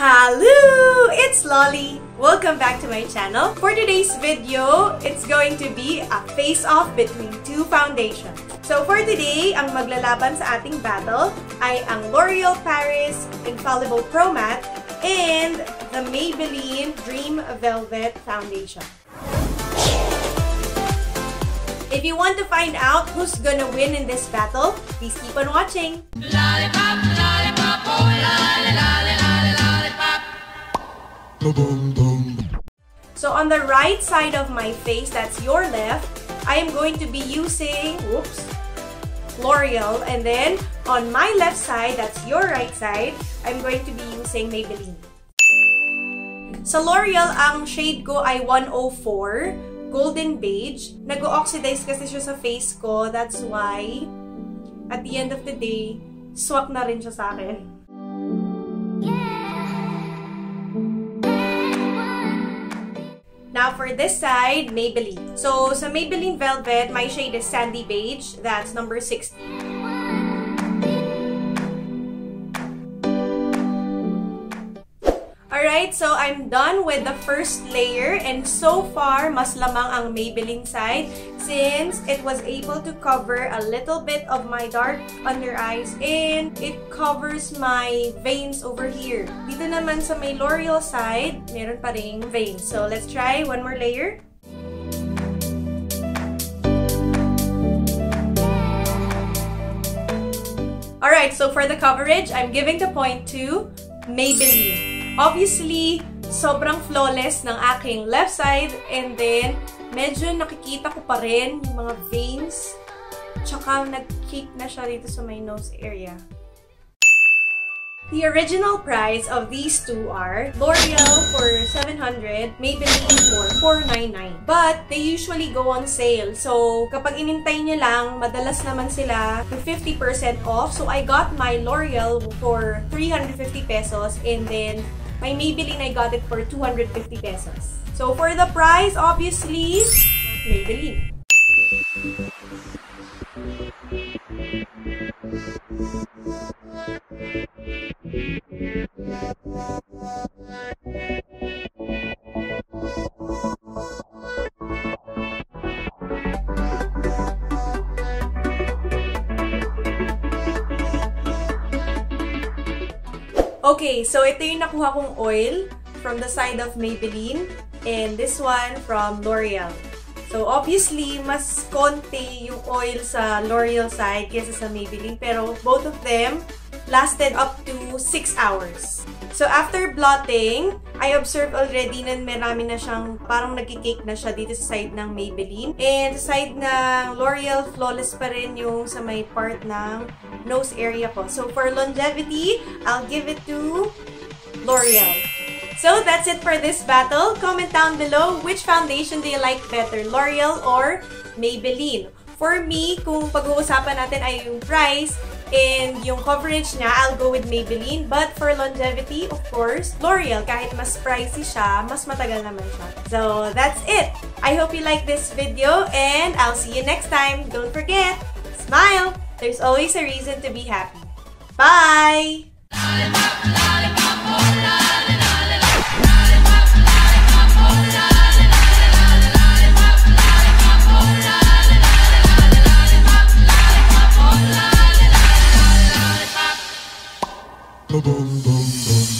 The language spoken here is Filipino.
Hello! It's Lolly! Welcome back to my channel. For today's video, it's going to be a face-off between two foundations. So for today, ang maglalaban sa ating battle ay ang L'Oreal Paris Infallible Pro Matte and the Maybelline Dream Velvet Foundation. If you want to find out who's gonna win in this battle, please keep on watching! Lollipop, lollipop, oh, lollipop. So on the right side of my face, that's your left, I am going to be using, whoops, L'Oreal. And then on my left side, that's your right side, I'm going to be using Maybelline. Sa L'Oreal, ang shade ko ay 104 golden beige. Nag-oxidize kasi siya sa face ko. That's why, at the end of the day, swak na rin siya sa akin. Now, for this side, Maybelline. So, sa Maybelline Velvet, my shade is Sandy Beige. That's number 60. Alright, so I'm done with the first layer and so far, mas lamang ang Maybelline side since it was able to cover a little bit of my dark under eyes and it covers my veins over here. Dito naman sa may L'Oreal side, meron pa ring veins. So let's try one more layer. Alright, so for the coverage, I'm giving the point to Maybelline. Obviously, sobrang flawless ng aking left side and then medyo nakikita ko pa rin yung mga veins. Tsaka nag-cake na siya dito sa my nose area. The original price of these two are L'Oreal for 700, Maybelline for 499. But they usually go on sale. So, kapag inintay nyo lang, madalas naman sila 50% off. So, I got my L'Oreal for 350 pesos and then My Maybelline, I got it for 250 pesos. So for the price, obviously, Maybelline. Okay, so ito yung nakuha kong oil from the side of Maybelline and this one from L'Oreal. So, obviously, mas konti yung oil sa L'Oreal side kaysa sa Maybelline. Pero, both of them lasted up to 6 hours. So, after blotting, I observed already na marami na siyang, parang nagkikake na siya dito sa side ng Maybelline. And sa side ng L'Oreal, flawless pa rin yung sa may part ng nose area ko. So, for longevity, I'll give it to L'Oreal. So, that's it for this battle. Comment down below which foundation do you like better, L'Oreal or Maybelline. For me, kung pag-uusapan natin ay yung price, And yung coverage niya, I'll go with Maybelline. But for longevity, of course, L'Oreal. Kahit mas pricey siya, mas matagal naman siya. So, that's it! I hope you like this video and I'll see you next time. Don't forget, smile! There's always a reason to be happy. Bye! boom, boom, boom.